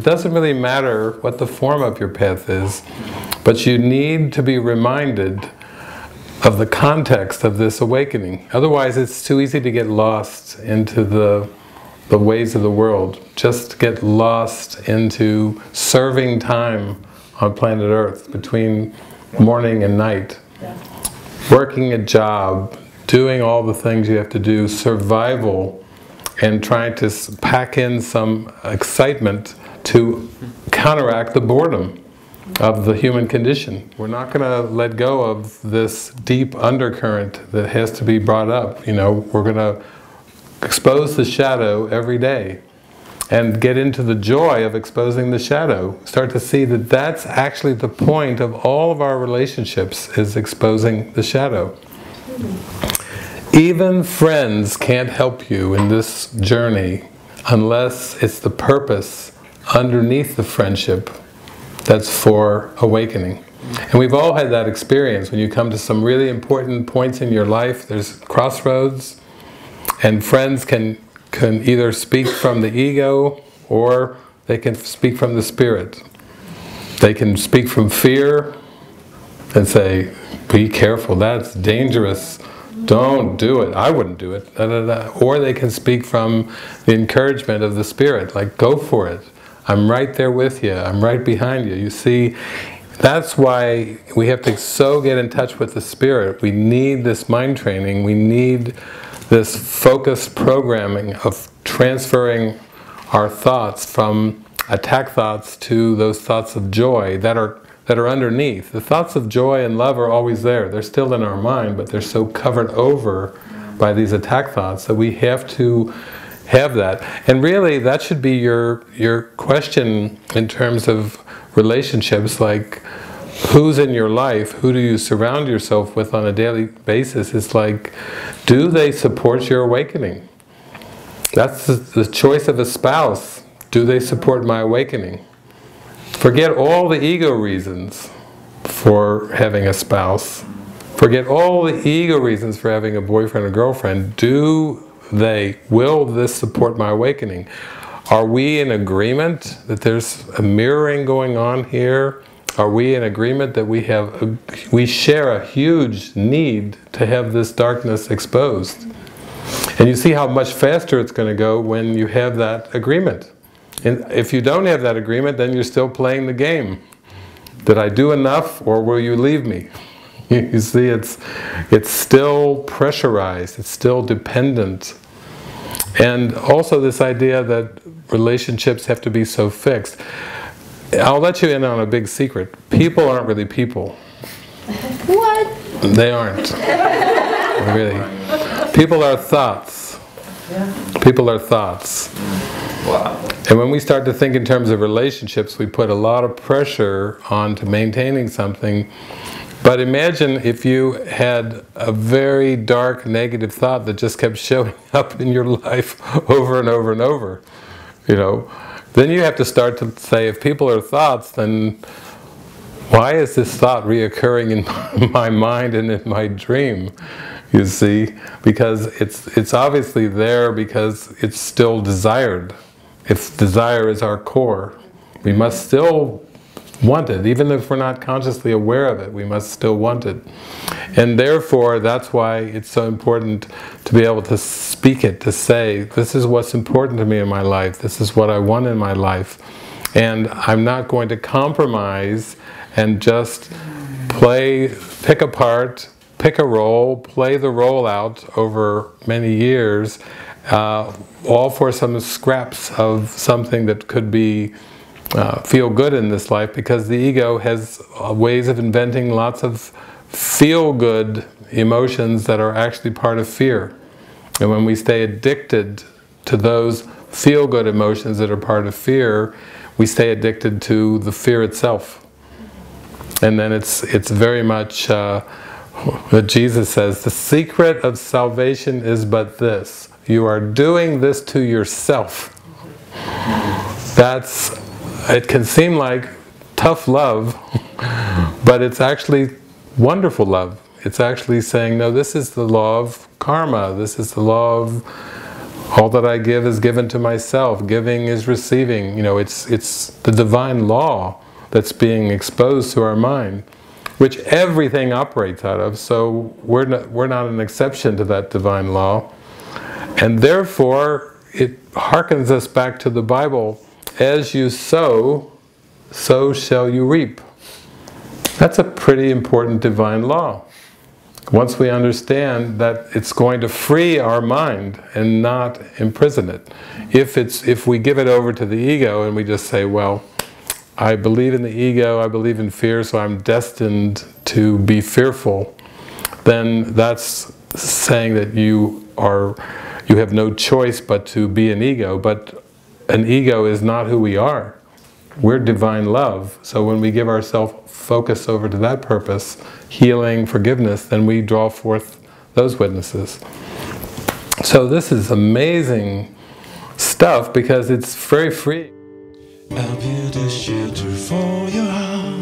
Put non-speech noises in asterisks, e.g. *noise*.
It doesn't really matter what the form of your path is, but you need to be reminded of the context of this awakening. Otherwise, it's too easy to get lost into the, the ways of the world. Just get lost into serving time on planet Earth between morning and night. Working a job, doing all the things you have to do, survival, and trying to pack in some excitement to counteract the boredom of the human condition. We're not going to let go of this deep undercurrent that has to be brought up. You know, we're going to expose the shadow every day and get into the joy of exposing the shadow. Start to see that that's actually the point of all of our relationships is exposing the shadow. Even friends can't help you in this journey unless it's the purpose underneath the friendship that's for awakening. And we've all had that experience when you come to some really important points in your life, there's crossroads, and friends can, can either speak from the ego or they can speak from the spirit. They can speak from fear and say, be careful, that's dangerous. Don't do it. I wouldn't do it. Da, da, da. Or they can speak from the encouragement of the spirit, like go for it. I'm right there with you. I'm right behind you. You see, that's why we have to so get in touch with the spirit. We need this mind training. We need this focused programming of transferring our thoughts from attack thoughts to those thoughts of joy that are that are underneath. The thoughts of joy and love are always there. They're still in our mind, but they're so covered over by these attack thoughts that we have to have that. And really, that should be your your question in terms of relationships, like who's in your life, who do you surround yourself with on a daily basis, It's like, do they support your awakening? That's the, the choice of a spouse. Do they support my awakening? Forget all the ego reasons for having a spouse. Forget all the ego reasons for having a boyfriend or girlfriend. Do they, will this support my awakening? Are we in agreement that there's a mirroring going on here? Are we in agreement that we have, a, we share a huge need to have this darkness exposed? And you see how much faster it's going to go when you have that agreement. And if you don't have that agreement, then you're still playing the game. Did I do enough or will you leave me? *laughs* you see, it's, it's still pressurized, it's still dependent. And also this idea that relationships have to be so fixed. I'll let you in on a big secret. People aren't really people. *laughs* What? They aren't. *laughs* really. People are thoughts. People are thoughts. And when we start to think in terms of relationships, we put a lot of pressure onto maintaining something. But imagine if you had a very dark negative thought that just kept *laughs* showing up in your life over and over and over. You know, then you have to start to say, if people are thoughts, then why is this thought reoccurring in *laughs* my mind and in my dream? You see, because it's it's obviously there because it's still desired. If desire is our core, we must still want it, even if we're not consciously aware of it. We must still want it, and therefore that's why it's so important to be able to speak it, to say, "This is what's important to me in my life. This is what I want in my life." And I'm not going to compromise and just play, pick apart, pick a role, play the role out over many years, uh, all for some scraps of something that could be uh, feel good in this life because the ego has uh, ways of inventing lots of feel good emotions that are actually part of fear. And when we stay addicted to those feel good emotions that are part of fear, we stay addicted to the fear itself. And then it's, it's very much uh, what Jesus says the secret of salvation is but this you are doing this to yourself. That's, it can seem like tough love, *laughs* but it's actually wonderful love. It's actually saying, no, this is the law of karma, this is the law of All that I give is given to myself. Giving is receiving. You know, it's, it's the divine law that's being exposed to our mind, which everything operates out of. So we're not, we're not an exception to that divine law. And therefore, it harkens us back to the Bible as you sow, so shall you reap. That's a pretty important divine law. Once we understand that it's going to free our mind and not imprison it. If, it's, if we give it over to the ego and we just say, well, I believe in the ego, I believe in fear, so I'm destined to be fearful, then that's saying that you are you have no choice but to be an ego, but an ego is not who we are. We're divine love. So when we give ourselves focus over to that purpose, healing, forgiveness, then we draw forth those witnesses. So this is amazing stuff because it's very free. For your heart